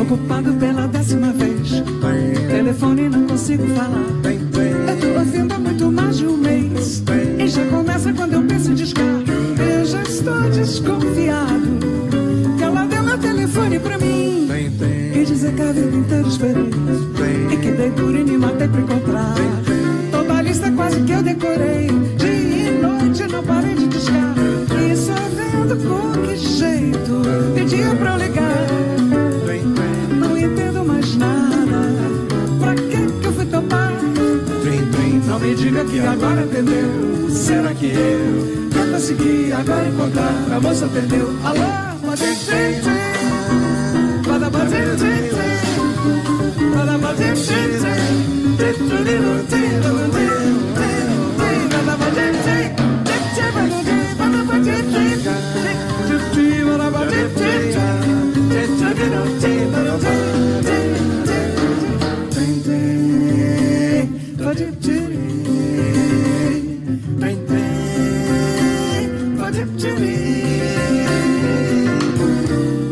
Ocupado pela décima vez. Telefone não consigo falar. Eu tô ouvindo há muito mais de um mês. E que dei por e me matei pra encontrar. Toda a lista quase que eu decorei. Dia e noite não parei de discar. E só vendo com que jeito. Pedia pra eu ligar. Não entendo mais nada. Pra que que eu fui topar? Não me diga que agora atendeu. Será que eu já consegui agora encontrar? A moça atendeu. Alô, pode ser, Para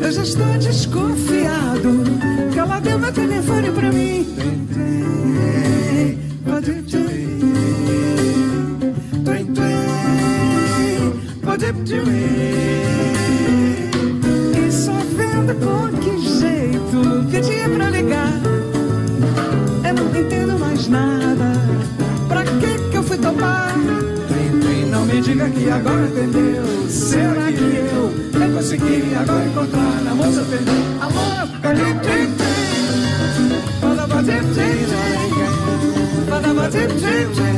Eu já estou desconfiado que ela deu meu telefone pra mim. Pode Diga que agora atendeu. Será que eu, eu consegui agora encontrar a moça atendeu? Alô, pode Para bater, para bater, para bater,